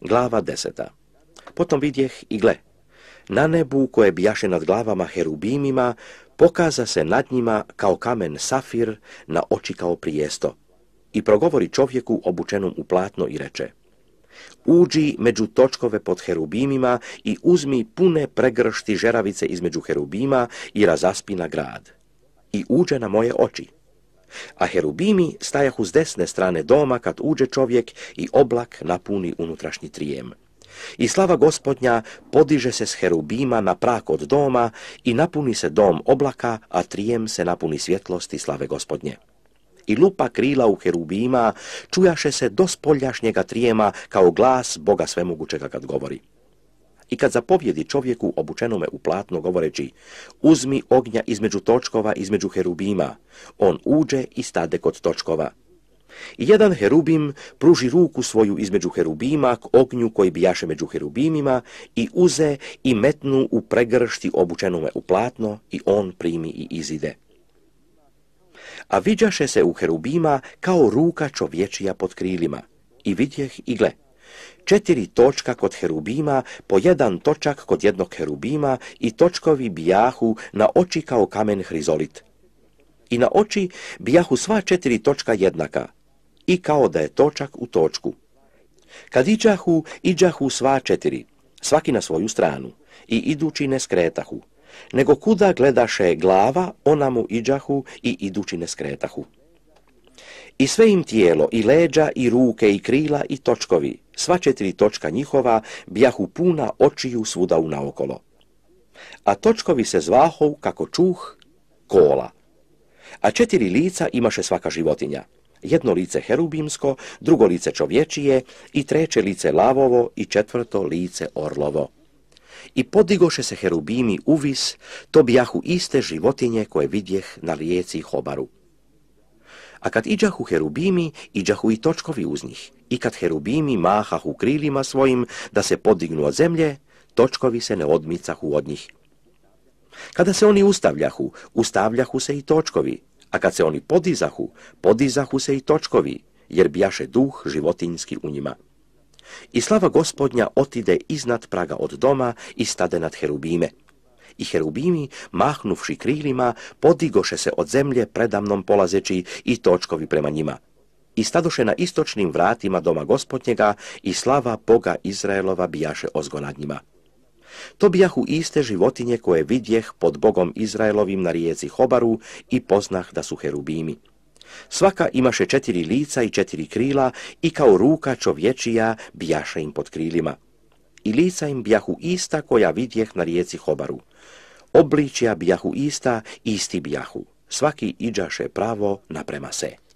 Glava deseta. Potom vidjeh i gle. Na nebu koje bijaše nad glavama herubimima, pokaza se nad njima kao kamen safir na oči kao prijesto. I progovori čovjeku obučenom u platno i reče Uđi među točkove pod herubimima i uzmi pune pregršti žeravice između herubima i razaspi na grad. I uđe na moje oči. A herubimi stajahu s desne strane doma kad uđe čovjek i oblak napuni unutrašnji trijem. I slava gospodnja podiže se s herubima na prak od doma i napuni se dom oblaka, a trijem se napuni svjetlosti slave gospodnje. I lupa krila u herubima čujaše se do spoljašnjega trijema kao glas Boga svemogućega kad govori. I kad zapovjedi čovjeku obučenome u platno govoreći uzmi ognja između točkova, između herubima, on uđe i stade kod točkova i jedan herubim pruži ruku svoju između herubima k ognju koji bijaše među herubimima i uze i metnu u pregršti obučenome u platno i on primi i izide. A viđaše se u herubima kao ruka čovječija pod krilima i vidjeh i gle. Četiri točka kod herubima, po jedan točak kod jednog herubima i točkovi bijahu na oči kao kamen hrizolit. I na oči bijahu sva četiri točka jednaka, i kao da je točak u točku. Kad iđahu, iđahu sva četiri, svaki na svoju stranu, i idući ne skretahu, nego kuda gledaše glava, ona mu iđahu i idući ne skretahu. I sve im tijelo, i leđa, i ruke, i krila, i točkovi, sva četiri točka njihova, bijahu puna očiju svuda u naokolo. A točkovi se zvahov, kako čuh, kola. A četiri lica imaše svaka životinja jedno lice herubimsko, drugo lice čovječije i treće lice lavovo i četvrto lice orlovo. I podigoše se herubimi uvis, to bijahu iste životinje koje vidjeh na rijeci Hobaru. A kad iđahu herubimi, iđahu i točkovi uz njih. I kad herubimi mahahu krilima svojim da se podignu od zemlje, točkovi se ne odmicahu od njih. Kada se oni ustavljahu, ustavljahu se i točkovi, a kad se oni podizahu, podizahu se i točkovi, jer bijaše duh životinjski u njima. I slava gospodnja otide iznad praga od doma i stade nad herubime. I herubimi, mahnuvši krilima, podigoše se od zemlje predamnom polazeći i točkovi prema njima. I stadoše na istočnim vratima doma gospodnjega i slava Boga Izraelova bijaše ozgo nad njima. To bijahu iste životinje koje vidjeh pod Bogom Izraelovim na rijeci Hobaru i poznah da su herubimi. Svaka imaše četiri lica i četiri krila i kao ruka čovječija bijaše im pod krilima. I lica im bijahu ista koja vidjeh na rijeci Hobaru. Obličja bijahu ista, isti bijahu. Svaki iđaše pravo naprema se.